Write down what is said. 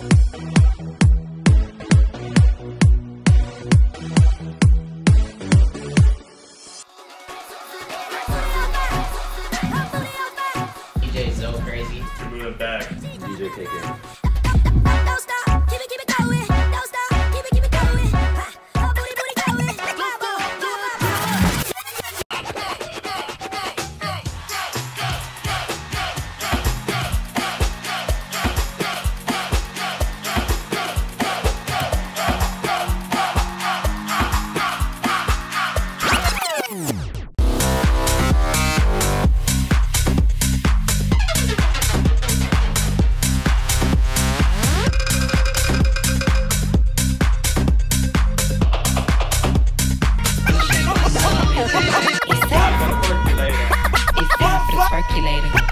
DJ is so crazy. Give me a back. DJ take it. ejaculating.